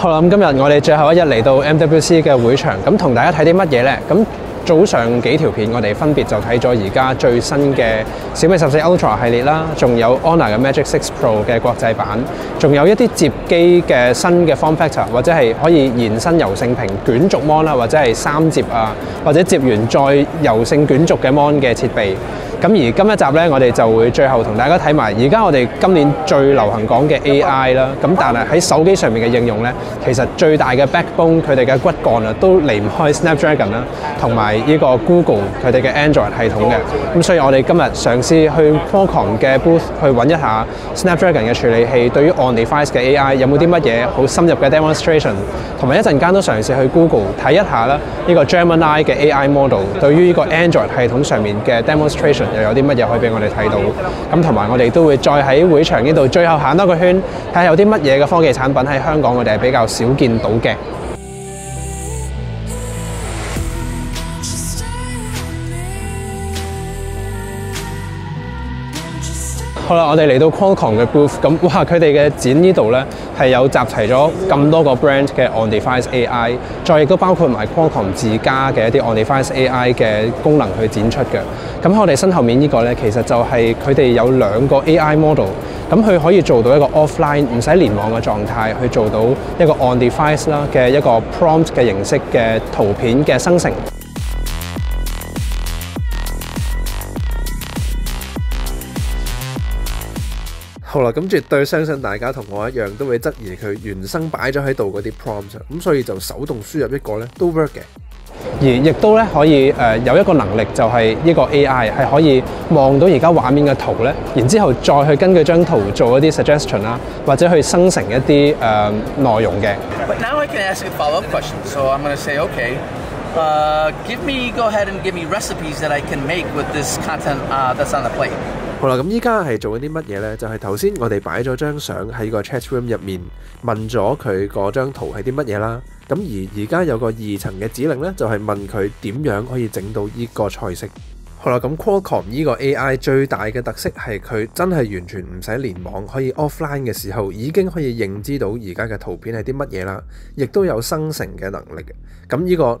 好啦，咁今日我哋最後一日嚟到 MWC 嘅會場，咁同大家睇啲乜嘢呢？咁早上幾條片我哋分別就睇咗而家最新嘅小米十四 Ultra 系列啦，仲有 Honor 嘅 Magic Six Pro 嘅國際版，仲有一啲摺機嘅新嘅 form factor，或者係可以延伸柔性屏捲軸 mon 啦，或者係三接啊，或者摺完再柔性捲軸嘅 mon 嘅設備。咁而今一集呢，我哋就會最後同大家睇埋而家我哋今年最流行講嘅 AI 啦。咁但係喺手機上面嘅應用呢，其實最大嘅 backbone 佢哋嘅骨幹啊，都離唔開 Snapdragon 啦，同埋呢個 Google 佢哋嘅 Android 系統嘅。咁所以我哋今日嘗試去 Qualcomm 嘅 booth 去揾一下 Snapdragon 嘅處理器對於 on-device 嘅 AI 有冇啲乜嘢好深入嘅 demonstration，同埋一陣間都嘗試去 Google 睇一下啦，呢個 Gemini 嘅 AI model 對於呢個 Android 系統上面嘅 demonstration。又有啲乜嘢可以俾我哋睇到？咁同埋我哋都會再喺會場呢度最後行多個圈，睇下有啲乜嘢嘅科技產品喺香港我哋係比較少見到嘅。好啦，我哋嚟到 Qualcomm 嘅 booth，咁哇，佢哋嘅展呢度呢係有集齊咗咁多個 brand 嘅 on-device AI，再亦都包括埋 Qualcomm 自家嘅一啲 on-device AI 嘅功能去展出嘅。咁喺我哋身後面呢個呢，其實就係佢哋有兩個 AI model，咁佢可以做到一個 offline 唔使聯網嘅狀態，去做到一個 on-device 啦嘅一個 prompt 嘅形式嘅圖片嘅生成。好啦，咁絕對相信大家同我一樣都會質疑佢原生擺咗喺度嗰啲 prompt，咁所以就手動輸入一個咧都 work 嘅。而亦都咧可以誒、呃、有一個能力，就係呢個 AI 係可以望到而家畫面嘅圖咧，然之後再去根據張圖做一啲 suggestion 啦，或者去生成一啲誒、呃、內容嘅。But now I can ask a follow-up question. So I'm going to say, okay, uh, give me, go ahead and give me recipes that I can make with this content uh, that's on the plate. 好啦，咁依家係做緊啲乜嘢呢？就係頭先我哋擺咗張相喺個 chat room 入面，問咗佢嗰張圖係啲乜嘢啦。咁而而家有個二層嘅指令呢，就係問佢點樣可以整到呢個菜式。好啦，咁 Qualcomm 呢個 AI 最大嘅特色係佢真係完全唔使連網，可以 offline 嘅時候已經可以認知到而家嘅圖片係啲乜嘢啦，亦都有生成嘅能力嘅。咁呢個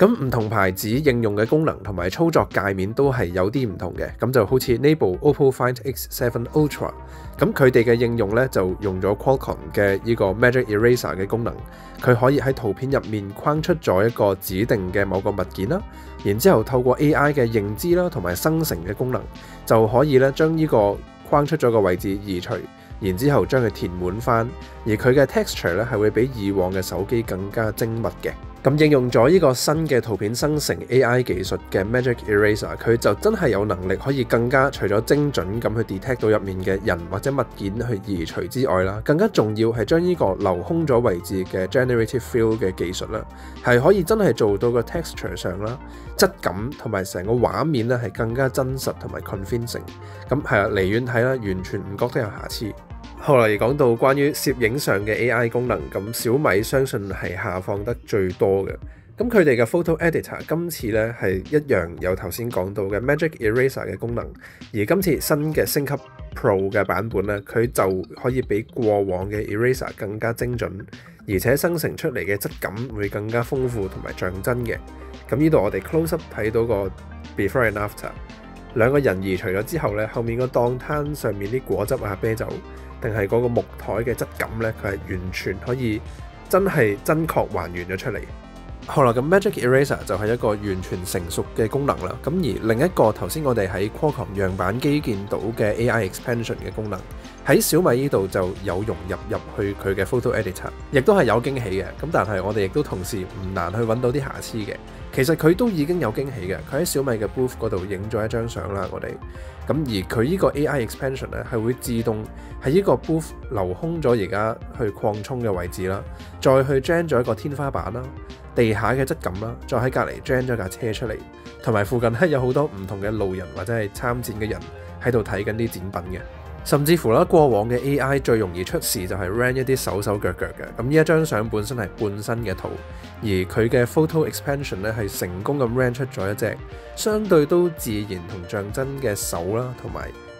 咁唔同牌子應用嘅功能同埋操作界面都係有啲唔同嘅，咁就好似呢部 OPPO Find X7 Ultra，咁佢哋嘅應用呢，就用咗 Qualcomm 嘅呢個 Magic Eraser 嘅功能，佢可以喺圖片入面框出咗一個指定嘅某個物件啦，然之後透過 AI 嘅認知啦同埋生成嘅功能，就可以咧將呢個框出咗嘅位置移除，然之後將佢填滿翻，而佢嘅 texture 咧係會比以往嘅手機更加精密嘅。咁應用咗呢個新嘅圖片生成 AI 技術嘅 Magic Eraser，佢就真係有能力可以更加除咗精準咁去 detect 到入面嘅人或者物件去移除之外啦，更加重要係將呢個留空咗位置嘅 Generative Fill 嘅技術啦，係可以真係做到個 texture 上啦、質感同埋成個畫面咧係更加真實同埋 convincing。咁係啊，離遠睇啦，完全唔覺得有瑕疵。後來講到關於攝影上嘅 AI 功能，咁小米相信係下放得最多嘅。咁佢哋嘅 Photo Editor 今次呢係一樣有頭先講到嘅 Magic Eraser 嘅功能，而今次新嘅升級 Pro 嘅版本呢，佢就可以比過往嘅 Eraser 更加精準，而且生成出嚟嘅質感會更加豐富同埋像真嘅。咁呢度我哋 close up 睇到個 Before and After，兩個人移除咗之後呢，後面個檔攤上面啲果汁啊啤酒。定係嗰個木台嘅質感呢，佢係完全可以真係真確還原咗出嚟。好啦，咁 Magic Eraser 就係一個完全成熟嘅功能啦。咁而另一個頭先我哋喺 Qualcomm 樣板機見到嘅 AI Expansion 嘅功能，喺小米呢度就有融入入去佢嘅 Photo Editor，亦都係有驚喜嘅。咁但係我哋亦都同時唔難去揾到啲瑕疵嘅。其實佢都已經有驚喜嘅，佢喺小米嘅 booth 嗰度影咗一張相啦，我哋。咁而佢呢個 AI expansion 咧係會自動喺呢個 booth 留空咗而家去擴充嘅位置啦，再去 gen 咗一個天花板啦、地下嘅質感啦，再喺隔離 gen 咗架車出嚟，同埋附近咧有好多唔同嘅路人或者係參展嘅人喺度睇緊啲展品嘅。甚至乎啦，過往嘅 AI 最容易出事就係 run 一啲手手腳腳嘅。咁呢一張相本身係半身嘅圖，而佢嘅 photo expansion 咧係成功咁 run 出咗一隻相對都自然同象真嘅手啦，同埋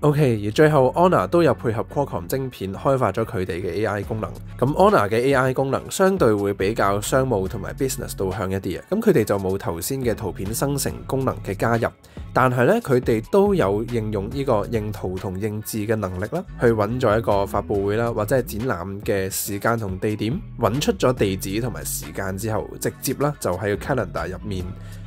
OK，而最後 Honor 都有配合 Qualcomm 晶片開發咗佢哋嘅 AI 功能。咁 Honor 嘅 AI 功能相對會比較商務同埋 business 導向一啲嘅。咁佢哋就冇頭先嘅圖片生成功能嘅加入，但係咧佢哋都有應用呢個認圖同認字嘅能力啦，去揾咗一個發佈會啦或者係展覽嘅時間同地點，揾出咗地址同埋時間之後，直接啦就喺個 calendar 入面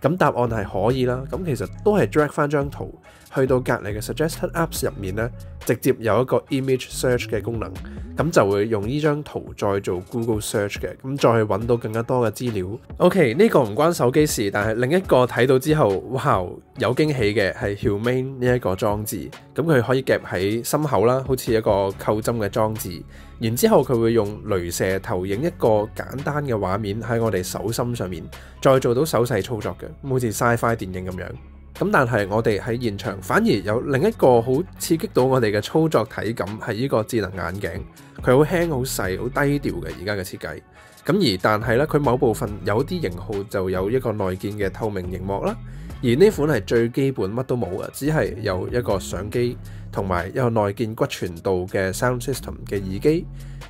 咁答案係可以啦。咁其實都係 drag 翻張圖去到隔離嘅 Suggested Apps 入面咧，直接有一個 Image Search 嘅功能，咁就會用呢張圖再做 Google Search 嘅，咁再去揾到更加多嘅資料。OK，呢個唔關手機事，但係另一個睇到之後，哇，有驚喜嘅係 Humane 呢一個裝置，咁佢可以夾喺心口啦，好似一個扣針嘅裝置。然之後佢會用鐳射投影一個簡單嘅畫面喺我哋手心上面，再做到手勢操作嘅，好似 Sci-Fi 電影咁樣。咁但係我哋喺現場反而有另一個好刺激到我哋嘅操作體感，係呢個智能眼鏡。佢好輕、好細、好低調嘅而家嘅設計。咁而但係咧，佢某部分有啲型號就有一個內建嘅透明熒幕啦。而呢款係最基本，乜都冇嘅，只係有一個相機同埋一個內建骨傳導嘅 sound system 嘅耳機。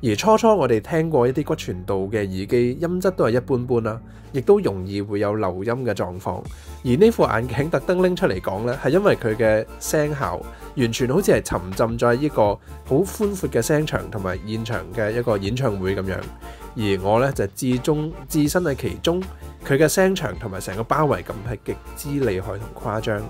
而初初我哋聽過一啲骨傳導嘅耳機，音質都係一般般啦，亦都容易會有漏音嘅狀況。而呢副眼鏡特登拎出嚟講呢，係因為佢嘅聲效完全好似係沉浸在呢個好寬闊嘅聲場同埋現場嘅一個演唱會咁樣。而我呢，就至終置身喺其中，佢嘅聲場同埋成個包圍感係極之厲害同誇張。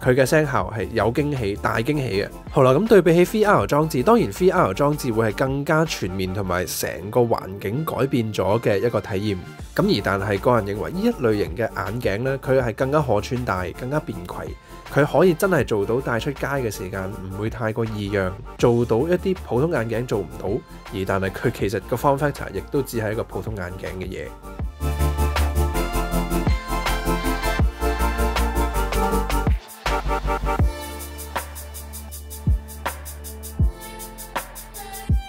佢嘅聲效係有驚喜、大驚喜嘅。好啦，咁對比起 VR 裝置，當然 VR 裝置會係更加全面同埋成個環境改變咗嘅一個體驗。咁而但係個人認為呢一類型嘅眼鏡呢，佢係更加可穿戴、更加便攜。佢可以真係做到帶出街嘅時間唔會太過異樣，做到一啲普通眼鏡做唔到。而但係佢其實個 form factor 亦都只係一個普通眼鏡嘅嘢。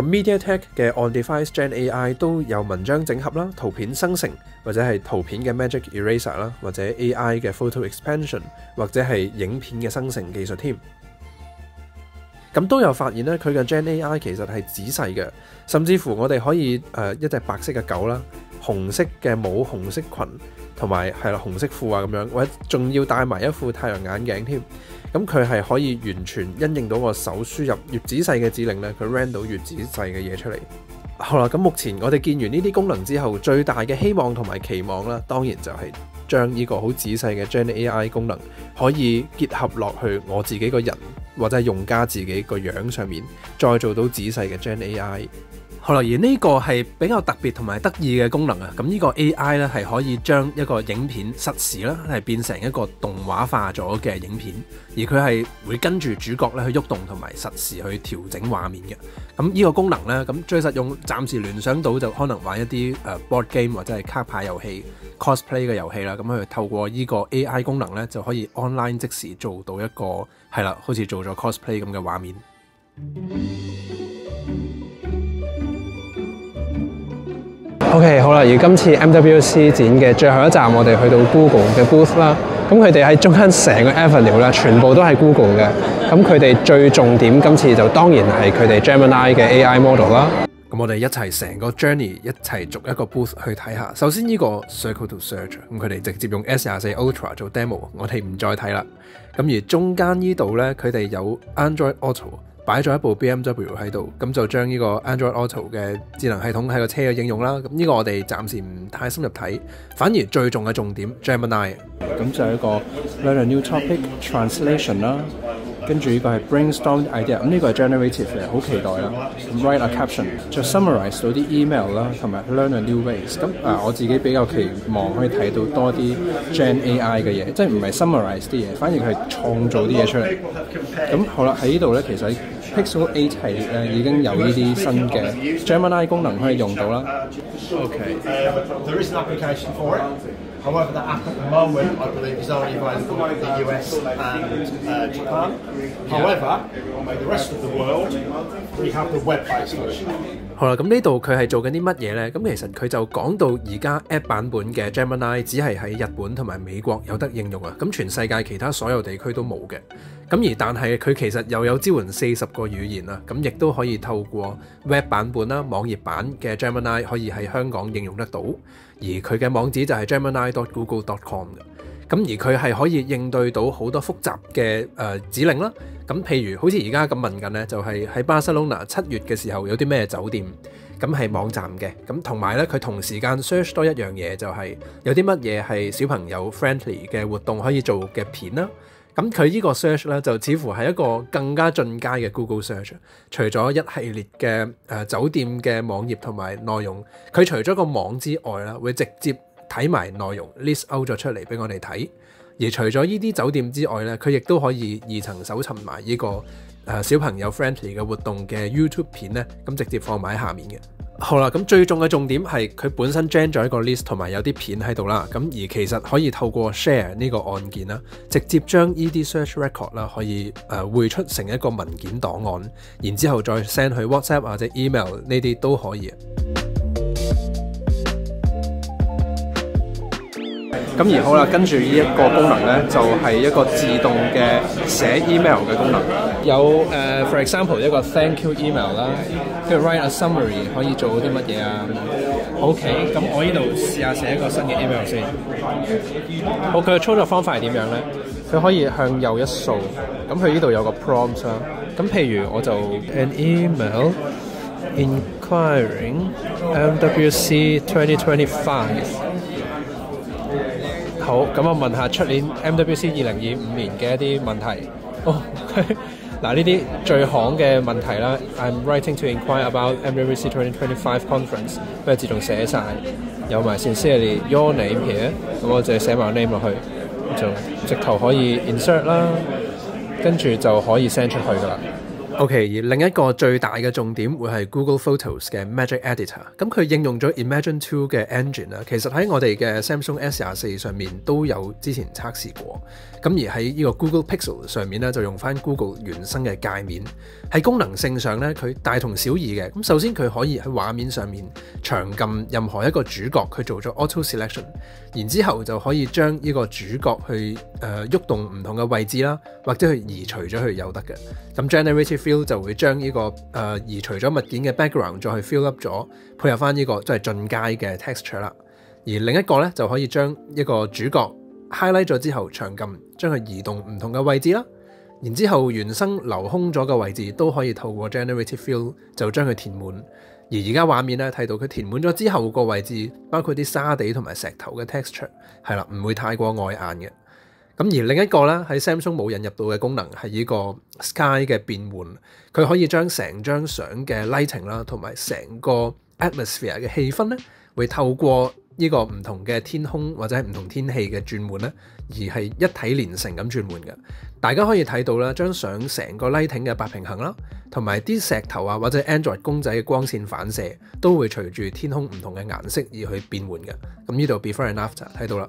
咁 MediaTek 嘅 On-Device Gen AI 都有文章整合啦、圖片生成或者係圖片嘅 Magic Eraser 啦，或者 AI 嘅 Photo Expansion 或者係影片嘅生成技術添。咁都有發現咧，佢嘅 Gen AI 其實係仔細嘅，甚至乎我哋可以誒、一隻白色嘅狗啦，紅色嘅帽、紅色裙同埋係啦紅色褲啊咁樣，或者仲要戴埋一副太陽眼鏡添。咁佢係可以完全因應到個手輸入越仔細嘅指令咧，佢 rand 到越仔細嘅嘢出嚟。好啦，咁目前我哋見完呢啲功能之後，最大嘅希望同埋期望啦，當然就係將呢個好仔細嘅 Gen AI 功能可以結合落去我自己個人或者係用家自己個樣上面，再做到仔細嘅 Gen AI。好啦，而呢個係比較特別同埋得意嘅功能啊！咁呢個 AI 咧係可以將一個影片實時啦，係變成一個動畫化咗嘅影片，而佢係會跟住主角咧去喐動同埋實時去調整畫面嘅。咁呢個功能咧，咁最實用，暫時聯想到就可能玩一啲誒 board game 或者係卡牌遊戲、cosplay 嘅遊戲啦。咁佢透過呢個 AI 功能咧，就可以 online 即時做到一個係啦，好似做咗 cosplay 咁嘅畫面。OK，好啦，而今次 MWC 展嘅最後一站，我哋去到 Google 嘅 booth 啦。咁佢哋喺中間成個 avenue 啦，全部都係 Google 嘅。咁佢哋最重點今次就當然係佢哋 Gemini 嘅 AI model 啦。咁我哋一齊成個 journey 一齊逐一個 booth 去睇下。首先呢個 Circle to Search，咁佢哋直接用 S 廿四 Ultra 做 demo，我哋唔再睇啦。咁而中間呢度呢，佢哋有 Android Auto 擺咗一部 BMW 喺度，咁就將呢個 Android Auto 嘅智能系統喺個車嘅應用啦。咁呢個我哋暫時唔太深入睇，反而最重嘅重點 Gemini，咁就係一個 learn a new topic translation 啦，跟住呢個係 brainstorm idea，咁呢個係 generative 嘅，好期待啦。write a caption 就 summarize 到啲 email 啦，同埋 learn a new ways。咁啊，我自己比較期望可以睇到多啲 Gen AI 嘅嘢，即係唔係 summarize 啲嘢，反而佢係創造啲嘢出嚟。咁好啦，喺呢度咧，其實 Pixel 8系列咧已經有呢啲新嘅 Gemini 功能可以用到啦。Okay. There is an application for it. However, that app at the moment, I believe, is only available in the US and uh, Japan. However, the rest of the world, we have the web-based version. 好啦，咁呢度佢係做緊啲乜嘢呢？咁其實佢就講到而家 App 版本嘅 Gemini 只係喺日本同埋美國有得應用啊，咁全世界其他所有地區都冇嘅。咁而但係佢其實又有支援四十個語言啦，咁亦都可以透過 Web 版本啦、網頁版嘅 Gemini 可以喺香港應用得到，而佢嘅網址就係 gemini.google.com 嘅。咁而佢係可以應對到好多複雜嘅誒、指令啦。咁譬如好似而家咁問緊呢，就係、喺巴塞隆納七月嘅時候有啲咩酒店，咁係網站嘅。咁同埋呢，佢同時間 search 多一樣嘢，就係有啲乜嘢係小朋友 friendly 嘅活動可以做嘅片啦。咁佢呢個 search 咧就似乎係一個更加進階嘅 Google Search。除咗一系列嘅誒、酒店嘅網頁同埋內容，佢除咗個網之外啦，會直接睇埋內容 list out 咗出嚟俾我哋睇。而除咗呢啲酒店之外咧，佢亦都可以二層搜尋埋呢個誒、小朋友 friendly 嘅活動嘅 YouTube 片咧，咁直接放埋喺下面嘅。好啦，咁最重嘅重點係佢本身 gen 咗一個 list 同埋有啲片喺度啦，咁而其實可以透過 share 呢個按鍵啦，直接將呢啲 search record 啦可以誒匯出成一個文件檔案，然之後再 send 去 WhatsApp 或者 email 呢啲都可以。咁而好啦，跟住呢一個功能咧，就係、一個自動嘅寫 email 嘅功能。有誒、呃 for example 一個 thank you email 啦，跟住 write a summary 可以做啲乜嘢啊？OK，咁我呢度試下寫一個新嘅 email 先。好，佢嘅操作方法係點樣咧？佢可以向右一掃，咁佢呢度有個 prompt 啦。咁譬如我就 an email inquiring MWC 2025。好，咁我問下出年 MWC 二零二五年嘅一啲問題。哦，嗱呢啲最行嘅問題啦。I'm writing to inquire about MWC 2025 conference，不過自動寫晒。有埋 sincerely your name here，咁我就寫埋 name 落去，就直頭可以 insert 啦，跟住就可以 send 出去噶啦。OK，而另一個最大嘅重點會係 Google Photos 嘅 Magic Editor。咁佢應用咗 Imagine Two 嘅 engine 啦，其實喺我哋嘅 Samsung S 廿四上面都有之前測試過。咁而喺呢個 Google Pixel 上面咧，就用翻 Google 原生嘅界面。喺功能性上咧，佢大同小異嘅。咁首先佢可以喺畫面上面長撳任何一個主角，佢做咗 Auto Selection，然之後就可以將呢個主角去誒喐、呃、動唔同嘅位置啦，或者去移除咗佢有得嘅。咁 Generative 就會將呢、這個誒、呃、移除咗物件嘅 background 再去 fill up 咗，配合翻呢個即係進階嘅 texture 啦。而另一個咧就可以將一個主角 highlight 咗之後長撳，將佢移動唔同嘅位置啦。然之後原生留空咗嘅位置都可以透過 Generative Fill 就將佢填滿。而而家畫面咧睇到佢填滿咗之後個位置，包括啲沙地同埋石頭嘅 texture 係啦，唔會太過外眼嘅。咁而另一個咧喺 Samsung 冇引入到嘅功能係呢個 Sky 嘅變換，佢可以將成張相嘅 lighting 啦，同埋成個 atmosphere 嘅氣氛咧，會透過呢個唔同嘅天空或者係唔同天氣嘅轉換咧，而係一體連成咁轉換嘅。大家可以睇到啦，張相成個 lighting 嘅白平衡啦，同埋啲石頭啊或者 Android 公仔嘅光線反射，都會隨住天空唔同嘅顏色而去變換嘅。咁呢度 before and after 睇到啦。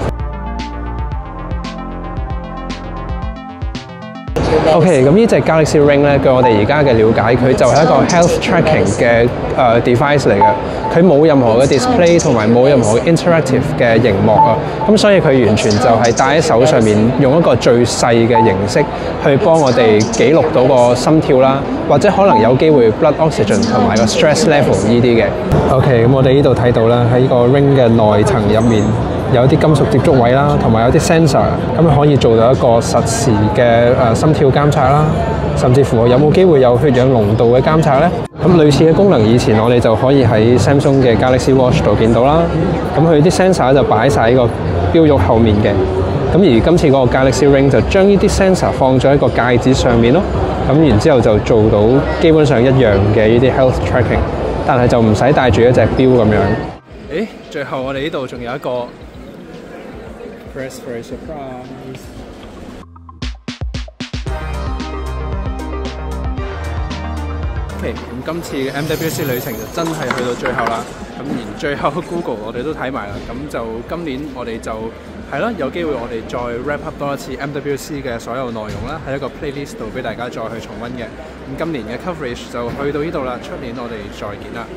OK，咁呢隻 Galaxy Ring 咧，據我哋而家嘅了解，佢就係一個 health tracking 嘅誒、device 嚟嘅。佢冇任何嘅 display 同埋冇任何 interactive 嘅熒幕啊。咁所以佢完全就係戴喺手上面，用一個最細嘅形式去幫我哋記錄到個心跳啦，或者可能有機會 blood oxygen 同埋個 stress level 呢啲嘅。OK，咁我哋呢度睇到啦，喺個 ring 嘅內層入面。有啲金屬接觸位啦，同埋有啲 sensor，咁可以做到一個實時嘅誒、心跳監測啦，甚至乎有冇機會有血氧濃度嘅監測呢？咁類似嘅功能以前我哋就可以喺 Samsung 嘅 Galaxy Watch 度見到啦。咁佢啲 sensor 就擺晒喺個錶玉後面嘅。咁而今次嗰個 Galaxy Ring 就將呢啲 sensor 放咗喺個戒指上面咯。咁然之後就做到基本上一樣嘅呢啲 health tracking，但係就唔使戴住一隻錶咁樣。誒，最後我哋呢度仲有一個。Press for a surprise。OK，咁今次嘅 MWC 旅程就真係去到最後啦。咁而最後 Google 我哋都睇埋啦。咁就今年我哋就係啦，有機會我哋再 wrap up 多一次 MWC 嘅所有內容啦，喺一個 playlist 度俾大家再去重溫嘅。咁今年嘅 coverage 就去到呢度啦。出年我哋再見啦。